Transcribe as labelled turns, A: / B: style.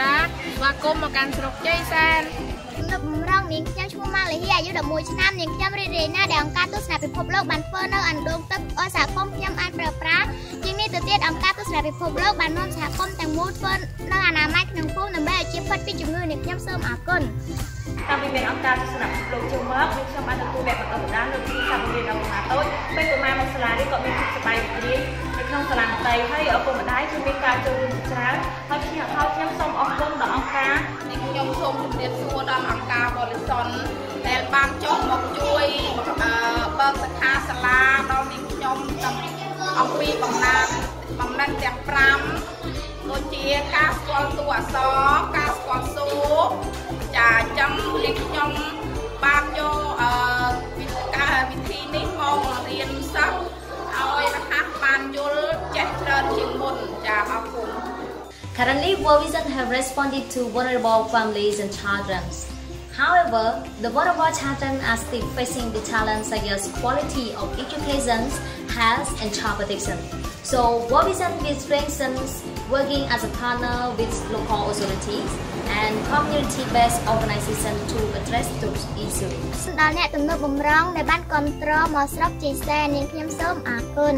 A: រ៉ាស្វាគមន៍មកកាន់ស្រុកជ័យសែន
B: ទំនុកបំរុងនាងខ្ញុំឈ្មោះម៉ាលីហ៊ីអាយុ11ឆ្នាំនាងខ្ញុំរីករាយណាស់ដែលអង្គការទស្សនពិភពលោកបានធ្វើនៅអណ្ដូងទឹកអសហគមន៍ខ្ញុំអាចប្រើប្រាស់ជាងនេះទៅទៀតអង្គការទស្សនពិភពលោកបាននាំសហគមន៍ទាំងមូលធ្វើនៅអនាម័យក្នុងភូមិដើម្បីឲ្យជាផុតពីជំងឺនាងខ្ញុំសូមអរគុណ
C: តាំងពីមានអង្គការទស្សនពិភពលោកចូលមកយើងខ្ញុំបានទទួលវគ្គបណ្ដុះបណ្ដាលលើ ក្នុងសាលាមត្តេយ្យហើយឪពុកម្ដាយគឺមានការចូលរួមច្រើនហើយខ្ញុំហើយខ្ញុំសូមអរគុណដល់អង្គការ
A: ខ្ញុំសូមជម្រាបសួរដល់អង្គការបរិសុនដែលបានចុះមកជួយបើកសិក្ខាសាលាដល់នាងខ្ញុំអំពីបំណានបំណិនទាំង5ដូចជាការស្គាល់តួអក្សរ
D: Currently, World Vision have responded to vulnerable families and children. However, the vulnerable children are still facing the challenges such as quality of education, health, and child protection. So, World Vision will strengthen working as a partner with local authorities and community-based organizations to address those issues.
B: ដល់អ្នកទំនុកបំរុងដែលបានគ្រប់គ្រងមកស្រុកជ័យសែននាងខ្ញុំសូមអរគុណ